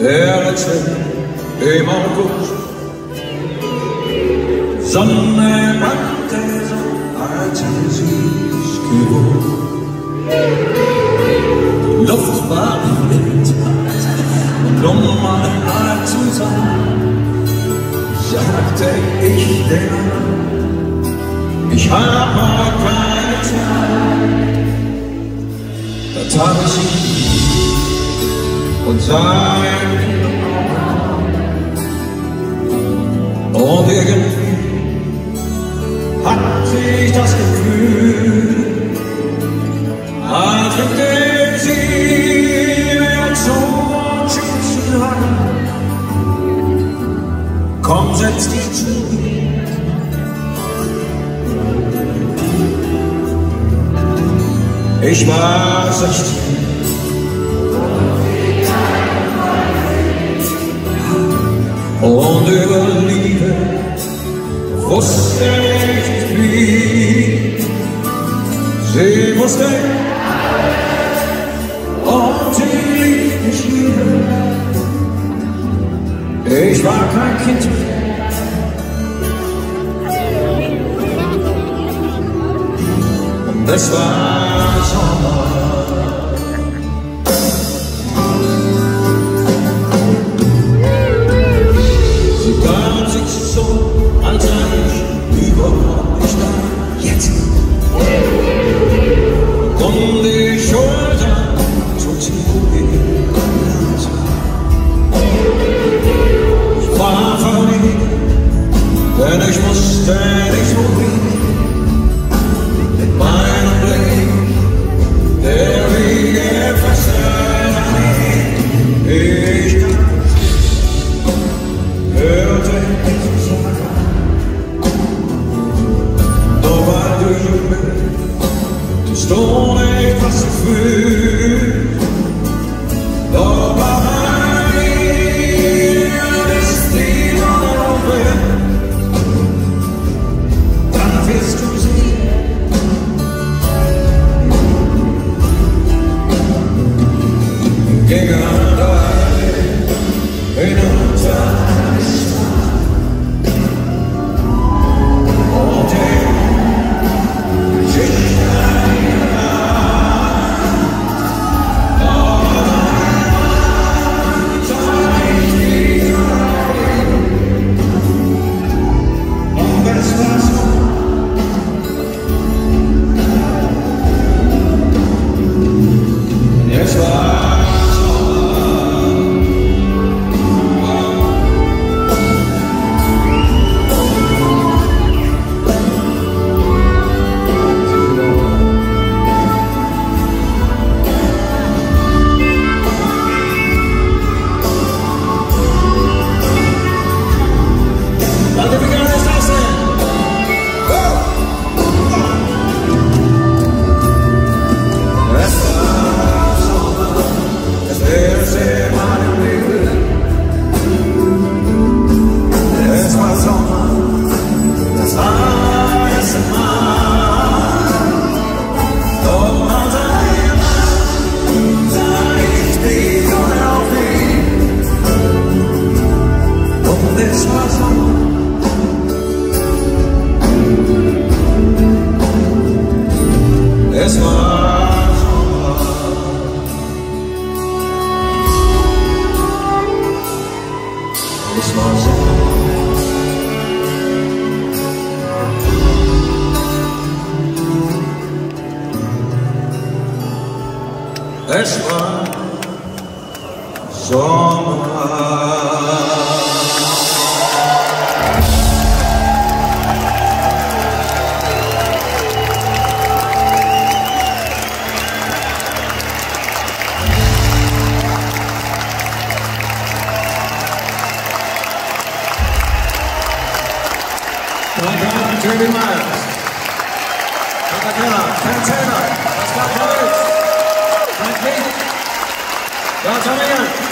ארץ im August. Sonne brannte so, als sich gewohnt. Luft war im Wind, und um mal zu sein, sagte ich den Mann, ich habe keine Zeit, da tat ich sie, und sein. Und irgendwie hatte ich das Gefühl, als mit dem sie mir zu schützen hat, komm, setz dich zu mir. Ich weiß nicht, Blonde lieve, wusste echt wie. Ze was weg, op ik. Ich war kein Kind, das yet. Big Esma Sommer very much. Katakana, Santana, Oscar Torres, Patrick, Rajamayana.